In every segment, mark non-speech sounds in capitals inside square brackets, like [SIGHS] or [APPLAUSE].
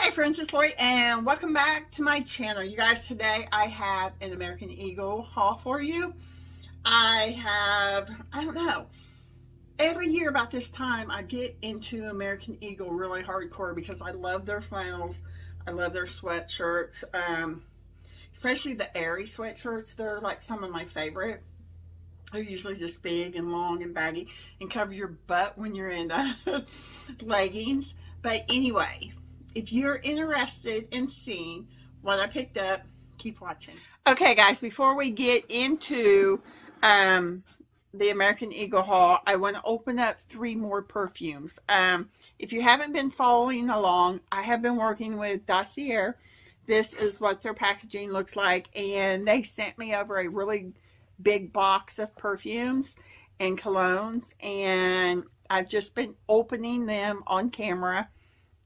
Hey friends, it's Lori and welcome back to my channel. You guys, today I have an American Eagle haul for you. I have, I don't know, every year about this time I get into American Eagle really hardcore because I love their flannels. I love their sweatshirts, um, especially the Aerie sweatshirts. They're like some of my favorite. They're usually just big and long and baggy and cover your butt when you're in the [LAUGHS] leggings. But anyway, if you're interested in seeing what I picked up, keep watching. Okay, guys, before we get into um, the American Eagle haul, I want to open up three more perfumes. Um, if you haven't been following along, I have been working with Dossier. This is what their packaging looks like, and they sent me over a really big box of perfumes and colognes, and I've just been opening them on camera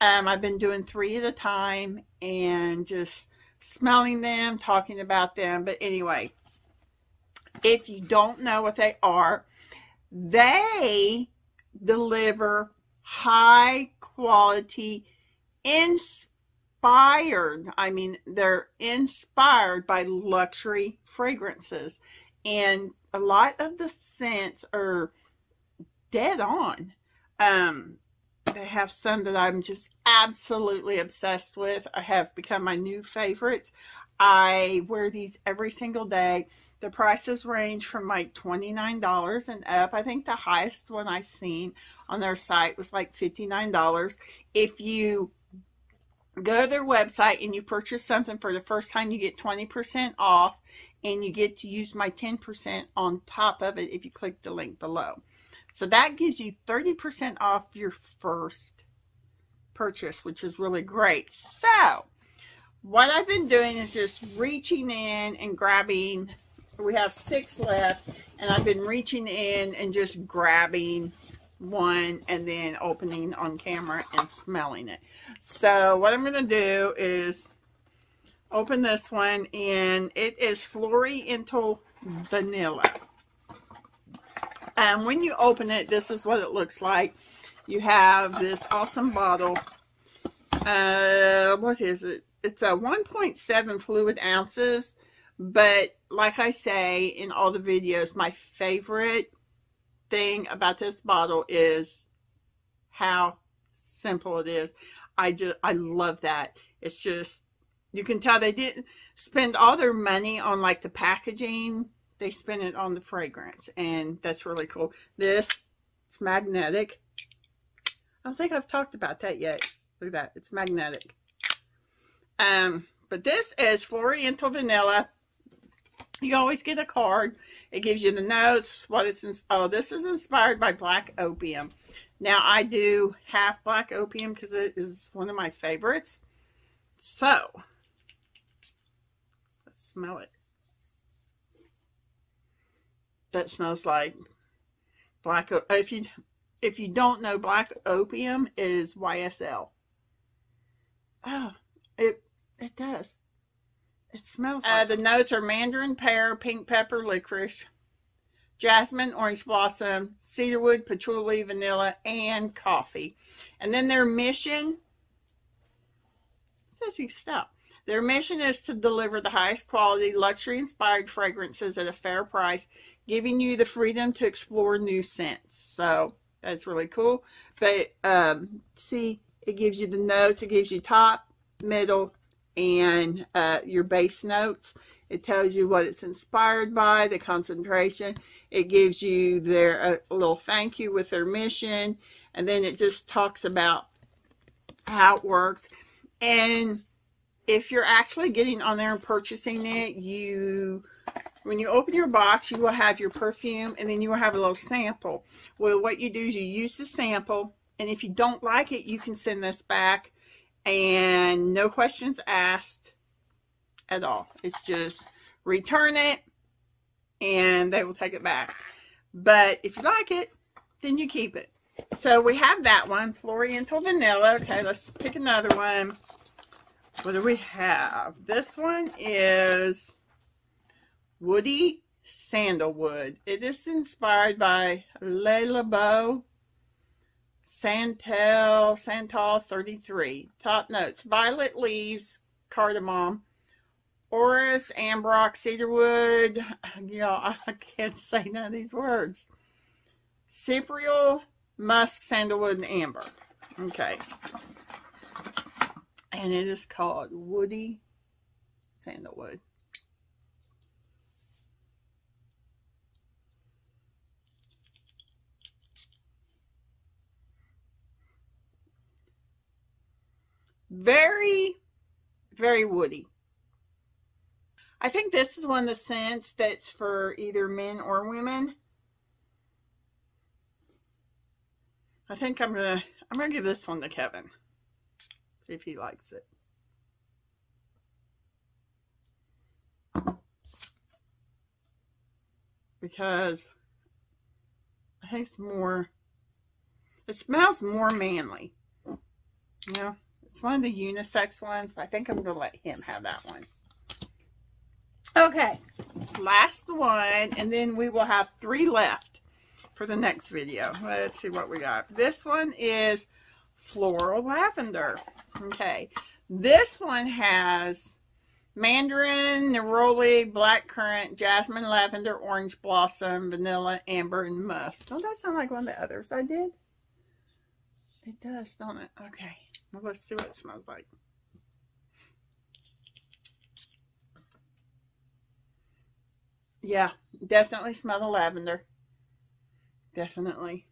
um, I've been doing three at a time and just smelling them, talking about them. But anyway, if you don't know what they are, they deliver high quality, inspired, I mean, they're inspired by luxury fragrances. And a lot of the scents are dead on. Um, they have some that I'm just absolutely obsessed with. I have become my new favorites. I wear these every single day. The prices range from like $29 and up. I think the highest one I've seen on their site was like $59. If you go to their website and you purchase something for the first time, you get 20% off and you get to use my 10% on top of it if you click the link below. So that gives you 30% off your first purchase, which is really great. So what I've been doing is just reaching in and grabbing, we have six left, and I've been reaching in and just grabbing one and then opening on camera and smelling it. So what I'm going to do is open this one and it is Floriental Vanilla. And when you open it, this is what it looks like. You have this awesome bottle. Uh, what is it? It's a 1.7 fluid ounces. But like I say in all the videos, my favorite thing about this bottle is how simple it is. I just, I love that. It's just, you can tell they didn't spend all their money on like the packaging they spin it on the fragrance and that's really cool. This, it's magnetic. I don't think I've talked about that yet. Look at that. It's magnetic. Um, but this is Floriental Vanilla. You always get a card. It gives you the notes, what it's, in, oh, this is inspired by Black Opium. Now, I do half Black Opium because it is one of my favorites. So, let's smell it that smells like black. If you if you don't know, black opium is YSL. Oh, it it does. It smells. Uh, the notes are mandarin, pear, pink pepper, licorice, jasmine, orange blossom, cedarwood, patchouli, vanilla, and coffee. And then their mission says you stop. Their mission is to deliver the highest quality, luxury inspired fragrances at a fair price giving you the freedom to explore new scents. So that's really cool. But um, see, it gives you the notes. It gives you top, middle, and uh, your base notes. It tells you what it's inspired by, the concentration. It gives you their a uh, little thank you with their mission. And then it just talks about how it works. And if you're actually getting on there and purchasing it, you when you open your box, you will have your perfume and then you will have a little sample. Well, what you do is you use the sample and if you don't like it, you can send this back and no questions asked at all. It's just return it and they will take it back. But if you like it, then you keep it. So we have that one, Floriental Vanilla. Okay, let's pick another one. What do we have? This one is Woody Sandalwood. It is inspired by Le Labo Santal, Santal 33. Top notes. Violet leaves, cardamom. Orris, Ambrox, cedarwood. [SIGHS] Yeah, [LAUGHS] I can't say none of these words. Cypriol, musk, sandalwood, and amber. Okay. And it is called Woody Sandalwood. Very, very woody. I think this is one of the scents that's for either men or women. I think I'm gonna I'm gonna give this one to Kevin. See if he likes it. Because I think it's more it smells more manly. Know? It's one of the unisex ones, but I think I'm going to let him have that one. Okay, last one, and then we will have three left for the next video. Let's see what we got. This one is Floral Lavender. Okay, this one has mandarin, neroli, blackcurrant, jasmine, lavender, orange blossom, vanilla, amber, and musk. Don't that sound like one of the others I did? It does, don't it? Okay. Let's see what it smells like. Yeah, definitely smell the lavender. Definitely.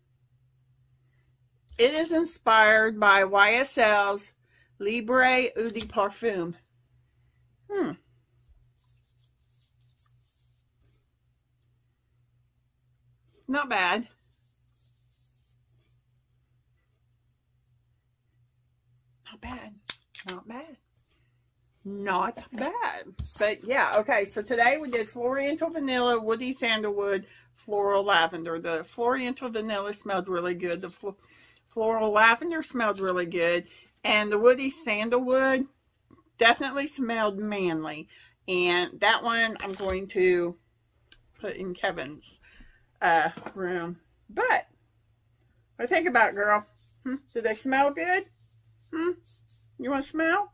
It is inspired by YSL's Libre Eau de Parfum. Hmm. Not bad. Not bad. Not bad. Not bad. But yeah, okay. So today we did Floriental Vanilla, Woody Sandalwood, Floral Lavender. The Floriental Vanilla smelled really good. The fl Floral Lavender smelled really good. And the Woody Sandalwood definitely smelled manly. And that one I'm going to put in Kevin's uh, room. But, what think about, girl? Hmm? They smell good? Hmm? You want to smell?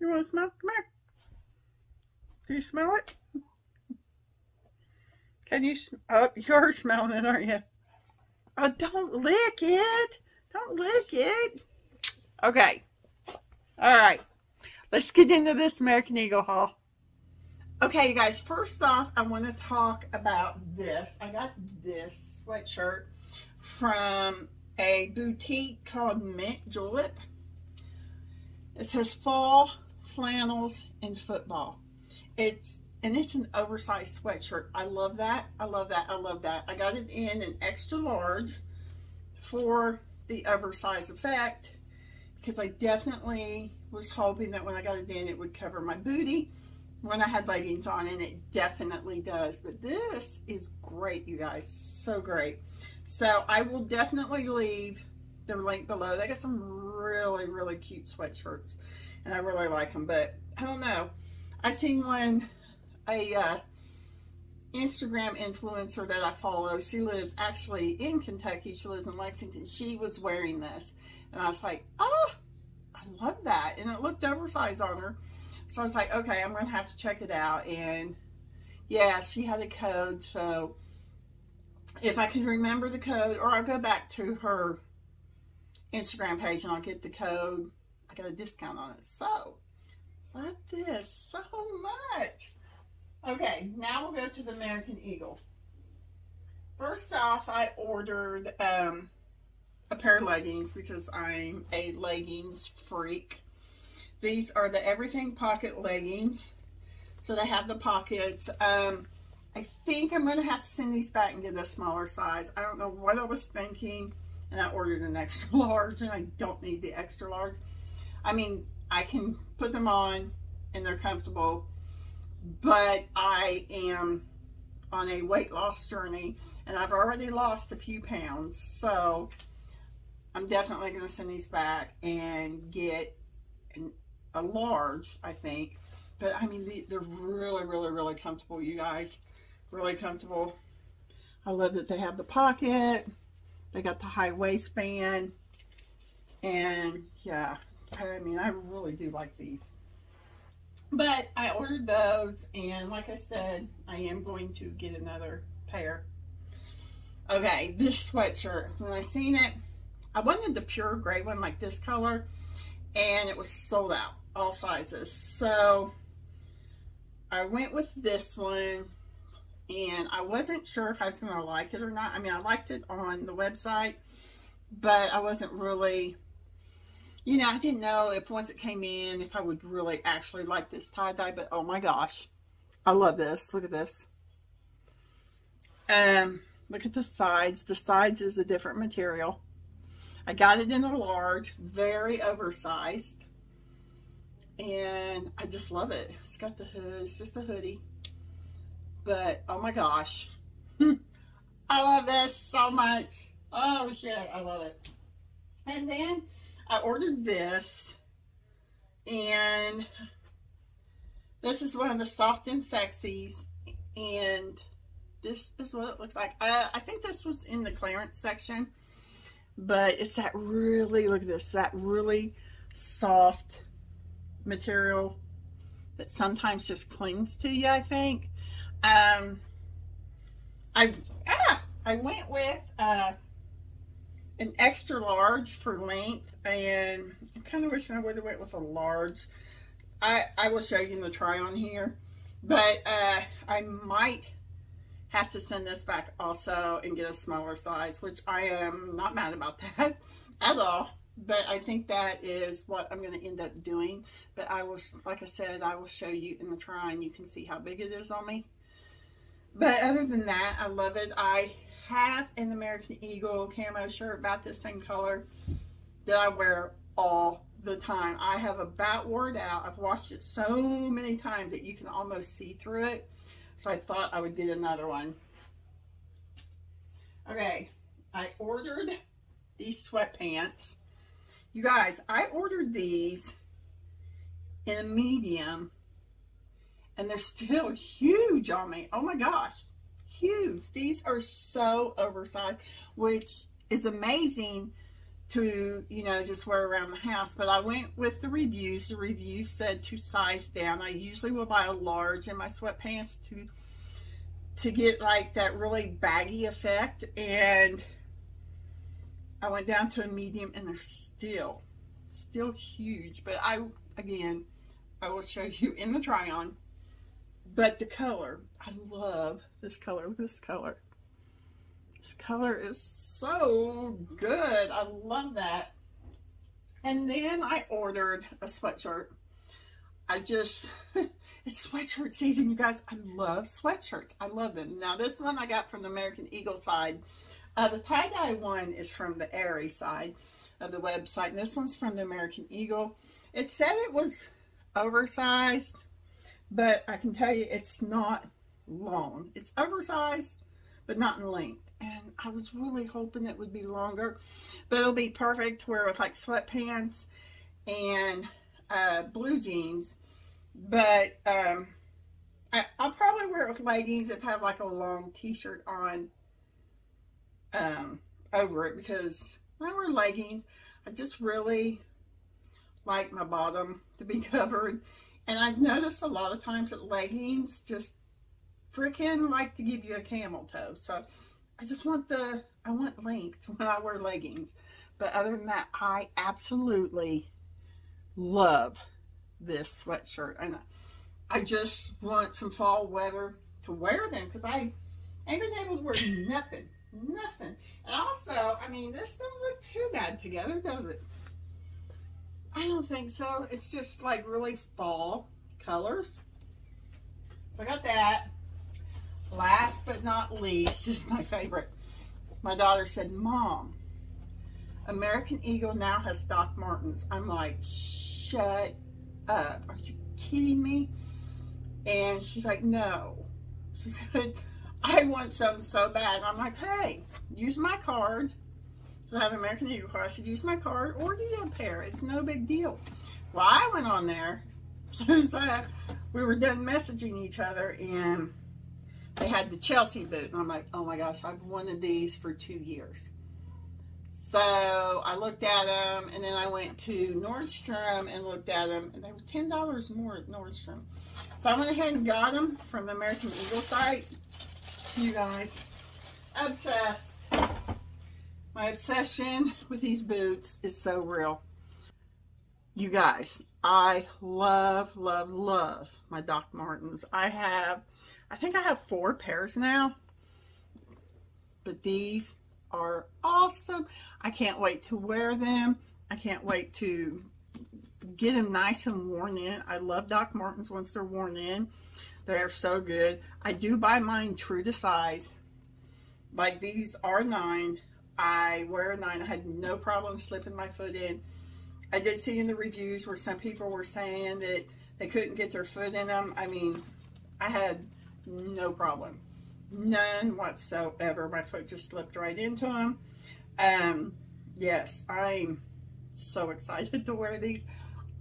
You want to smell? Come here. Do you smell it? Can you? Oh, [LAUGHS] you're smelling it, aren't you? Oh, don't lick it. Don't lick it. Okay. All right. Let's get into this American Eagle haul. Okay, you guys, first off, I want to talk about this. I got this sweatshirt from a boutique called Mint Julep. It says fall flannels and football. It's and it's an oversized sweatshirt. I love that. I love that. I love that. I got it in an extra large for the oversized effect because I definitely was hoping that when I got it in it would cover my booty when I had leggings on and it definitely does. But this is great, you guys. So great. So I will definitely leave the link below. They got some really, really cute sweatshirts and I really like them. But I don't know. I seen one, a uh, Instagram influencer that I follow. She lives actually in Kentucky. She lives in Lexington. She was wearing this. And I was like, oh, I love that. And it looked oversized on her. So I was like, okay, I'm going to have to check it out. And yeah, she had a code. So if I can remember the code, or I'll go back to her Instagram page and I'll get the code. I got a discount on it. So, love this so much. Okay, now we'll go to the American Eagle. First off, I ordered um, a pair of leggings because I'm a leggings freak. These are the Everything Pocket leggings. So they have the pockets. Um, I think I'm going to have to send these back and get a smaller size. I don't know what I was thinking. And I ordered an [LAUGHS] extra large and I don't need the extra large. I mean, I can put them on and they're comfortable. But I am on a weight loss journey and I've already lost a few pounds. So I'm definitely going to send these back and get an, a large, I think. But I mean, they're really, really, really comfortable, you guys really comfortable. I love that they have the pocket. They got the high waistband. And yeah, I mean, I really do like these. But I ordered those, and like I said, I am going to get another pair. Okay, this sweatshirt, when I seen it, I wanted the pure gray one like this color, and it was sold out, all sizes. So I went with this one, and I wasn't sure if I was going to like it or not. I mean, I liked it on the website, but I wasn't really you know, I didn't know if once it came in, if I would really actually like this tie-dye, but oh my gosh. I love this. Look at this. Um, look at the sides. The sides is a different material. I got it in a large, very oversized. And I just love it. It's got the hood. It's just a hoodie. But, oh my gosh. [LAUGHS] I love this so much. Oh, shit. I love it. And then I ordered this and this is one of the soft and sexies and this is what it looks like. Uh, I think this was in the clearance section but it's that really, look at this, that really soft material that sometimes just clings to you, I think. Um, I, ah, I went with, uh, an extra large for length and I kind of wish I would have went with a large. I, I will show you in the try on here. But uh, I might have to send this back also and get a smaller size, which I am not mad about that [LAUGHS] at all. But I think that is what I'm going to end up doing. But I will, like I said, I will show you in the try and you can see how big it is on me. But other than that, I love it. I have an American Eagle camo shirt about the same color that I wear all the time. I have about wore it out. I've washed it so many times that you can almost see through it. So I thought I would get another one. Okay, I ordered these sweatpants. You guys, I ordered these in a medium and they're still [LAUGHS] huge on me. Oh my gosh huge. These are so oversized, which is amazing to, you know, just wear around the house. But I went with the reviews. The reviews said to size down. I usually will buy a large in my sweatpants to to get like that really baggy effect. And I went down to a medium and they're still, still huge. But I, again, I will show you in the try on but the color, I love this color, this color. This color is so good. I love that. And then I ordered a sweatshirt. I just, [LAUGHS] it's sweatshirt season, you guys. I love sweatshirts. I love them. Now, this one I got from the American Eagle side. Uh, the tie-dye one is from the Aerie side of the website. And this one's from the American Eagle. It said it was oversized but I can tell you it's not long. It's oversized, but not in length. And I was really hoping it would be longer, but it'll be perfect to wear with like sweatpants and uh, blue jeans. But um, I, will probably wear it with leggings if I have like a long t-shirt on um, over it because when I wear leggings, I just really like my bottom to be [LAUGHS] covered and I've noticed a lot of times that leggings just freaking like to give you a camel toe. So I just want the, I want length [LAUGHS] when I wear leggings. But other than that, I absolutely love this sweatshirt. And I just want some fall weather to wear them because I ain't been able to wear nothing. Nothing. And also, I mean, this don't look too bad together, does it? I don't think so. It's just like really fall colors. So I got that. Last but not least [LAUGHS] is my favorite. My daughter said, Mom, American Eagle now has Doc Martens. I'm like, shut up. Are you kidding me? And she's like, no. She [LAUGHS] said, I want some so bad. I'm like, hey, use my card. I have American Eagle card. I said, use my card or you a pair. It's no big deal. Well, I went on there. [LAUGHS] So, we were done messaging each other and they had the Chelsea boot. And I'm like, oh my gosh, I've wanted these for two years. So I looked at them, and then I went to Nordstrom and looked at them, and they were ten dollars more at Nordstrom. So I went ahead and got them from the American Eagle site. You guys, obsessed. My obsession with these boots is so real. You guys, I love, love, love my Doc Martens. I have, I think I have four pairs now. But these are awesome. I can't wait to wear them. I can't wait to get them nice and worn in. I love Doc Martens once they're worn in. They're so good. I do buy mine true to size. Like these are nine. I wear a nine. I had no problem slipping my foot in. I did see in the reviews where some people were saying that they couldn't get their foot in them. I mean, I had no problem. None whatsoever. My foot just slipped right into them. Um, yes, I'm so [LAUGHS] excited to wear these.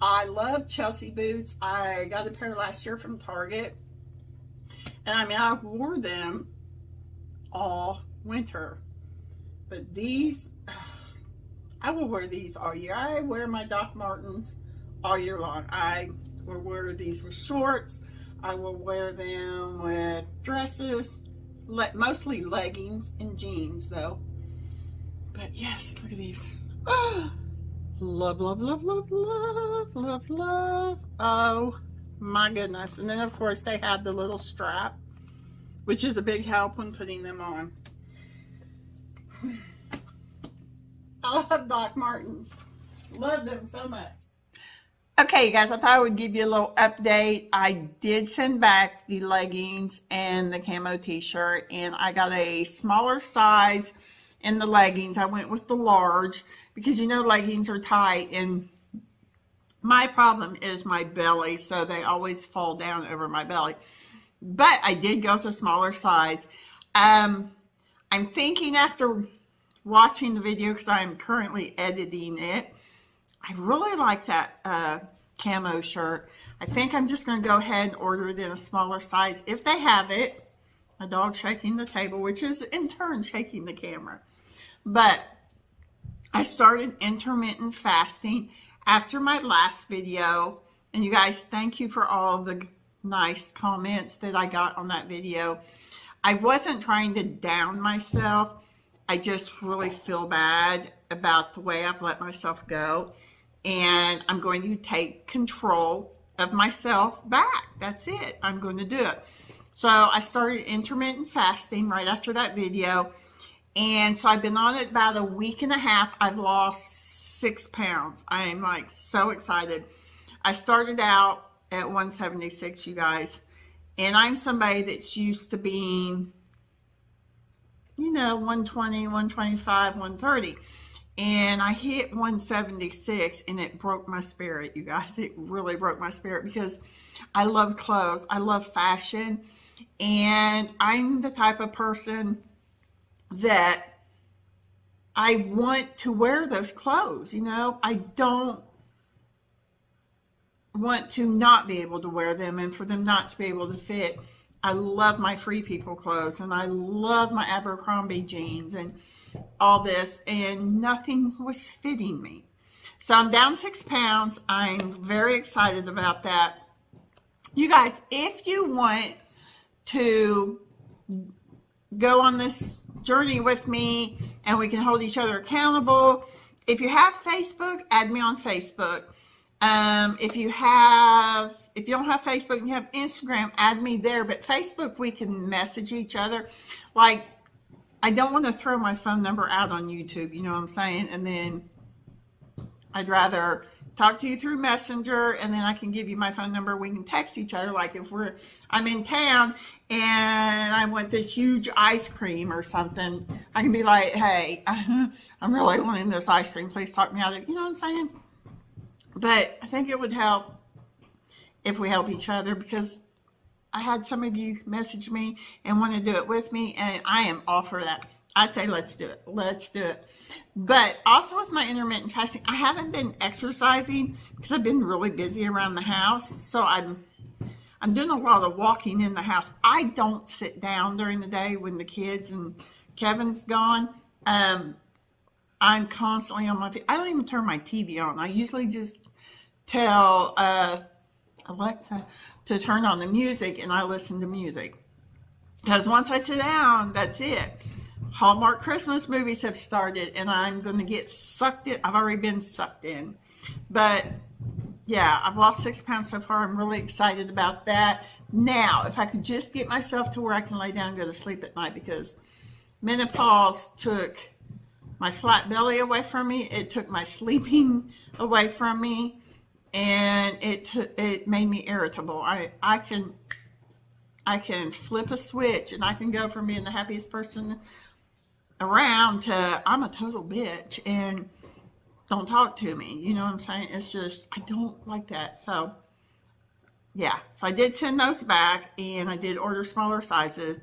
I love Chelsea boots. I got a pair last year from Target. And I mean, I wore them all winter. But these, [SIGHS] I will wear these all year. I wear my Doc Martens all year long. I will wear these with shorts. I will wear them with dresses le mostly leggings and jeans though. But yes, look at these. [GASPS] love, love, love, love, love, love, love. Oh my goodness. And then of course they have the little strap, which is a big help when putting them on. [SIGHS] I love Doc Martens. Love them so much. Okay, guys, I thought I would give you a little update. I did send back the leggings and the camo t-shirt, and I got a smaller size in the leggings. I went with the large because, you know, leggings are tight, and my problem is my belly, so they always fall down over my belly. But I did go with a smaller size. Um, I'm thinking after watching the video, because I am currently editing it, I really like that uh, camo shirt. I think I'm just going to go ahead and order it in a smaller size if they have it. My dog shaking the table, which is in turn shaking the camera. But I started intermittent fasting after my last video. And you guys, thank you for all the nice comments that I got on that video. I wasn't trying to down myself. I just really feel bad about the way I've let myself go and I'm going to take control of myself back. That's it. I'm going to do it. So I started intermittent fasting right after that video. And so I've been on it about a week and a half. I've lost six pounds. I am like so excited. I started out at 176, you guys. And I'm somebody that's used to being, you know, 120, 125, 130 and I hit 176 and it broke my spirit, you guys. [LAUGHS] It really broke my spirit because I love clothes. I love fashion. And I'm the type of person that I want to wear those clothes, you know. I don't want to not be able to wear them and for them not to be able to fit. I love my Free People clothes and I love my Abercrombie jeans and all this and nothing was fitting me. So I'm down six pounds. I'm very excited about that. You guys, if you want to go on this journey with me and we can hold each other accountable, if you have Facebook, add me on Facebook. Um, if you have, if you don't have Facebook and you have Instagram, add me there. But Facebook, we can message each other. Like I don't want to throw my phone number out on YouTube, you know what I'm saying? And then I'd rather talk to you through Messenger and then I can give you my phone number. We can text each other. Like if we're, I'm in town and I want this huge ice cream or something, I can be like, hey, [LAUGHS] I'm really wanting this ice cream. Please talk me out of it. You know what I'm saying? But I think it would help if we help each other because I had some of you message me and want to do it with me, and I am all for that. I say, let's do it. Let's do it. But also with my intermittent fasting, I haven't been exercising because I've been really busy around the house. So I'm, I'm doing a lot of walking in the house. I don't sit down during the day when the kids and Kevin's gone. Um, I'm constantly on my, feet. I don't even turn my TV on. I usually just tell uh, Alexa to turn on the music and I listen to music. Because once I sit down, that's it. Hallmark Christmas movies have started and I'm going to get sucked in. I've already been sucked in. But yeah, I've lost six pounds so far. I'm really excited about that. Now, if I could just get myself to where I can lay down and go to sleep at night because menopause took my flat belly away from me. It took my sleeping [LAUGHS] away from me and it it made me irritable. I I can I can flip a switch and I can go from being the happiest person around to I'm a total bitch and don't talk to me. You know what I'm saying? It's just I don't like that. So yeah, so I did send those back and I did order smaller sizes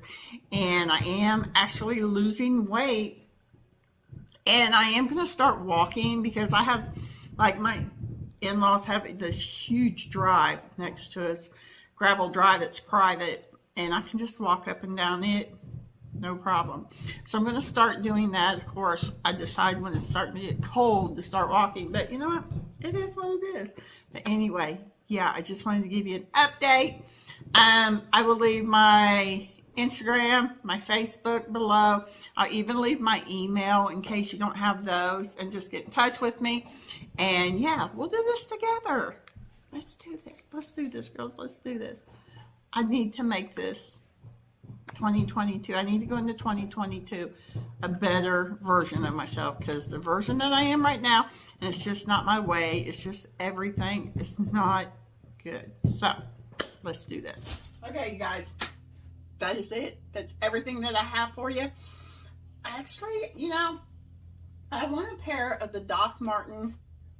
and I am actually losing weight and I am going to start walking because I have like my in-laws have this huge drive next to us, gravel drive that's private, and I can just walk up and down it, no problem. So I'm going to start doing that. Of course, I decide when it's starting to get cold to start walking, but you know what? It is what it is. But anyway, yeah, I just wanted to give you an update. Um, I will leave my Instagram, my Facebook below. I'll even leave my email in case you don't have those and just get in touch with me. And yeah, we'll do this together. Let's do this. Let's do this, girls. Let's do this. I need to make this 2022. I need to go into 2022 a better version of myself because the version that I am right now, and it's just not my way. It's just everything. It's not good. So let's do this. Okay, you guys that is it. That's everything that I have for you. Actually, you know, I want a pair of the Doc Marten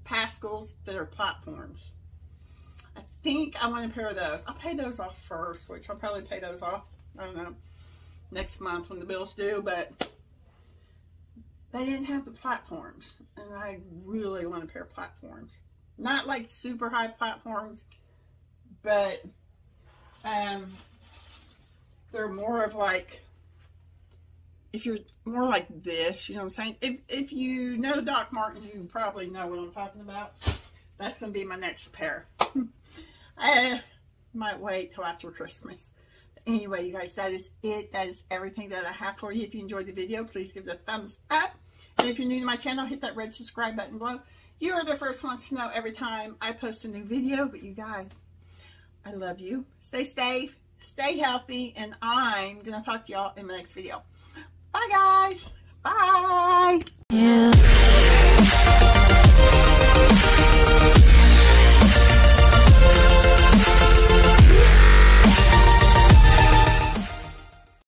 Pascals that are platforms. I think I want a pair of those. I'll pay those off first, which I'll probably pay those off, I don't know, next month when the bills due, but they didn't have the platforms. And I really want a pair of platforms. Not like super high platforms, but um, they're more of like if you're more like this, you know what I'm saying? If, if you know Doc Martens, you probably know what I'm talking about. That's going to be my next pair. [LAUGHS] I might wait till after Christmas. Anyway, you guys, that is it. That is everything that I have for you. If you enjoyed the video, please give it a thumbs up. And if you're new to my channel, hit that red subscribe button below. You are the first ones to know every time I post a new video. But you guys, I love you. Stay safe stay healthy, and I'm going to talk to y'all in my next video. Bye, guys. Bye.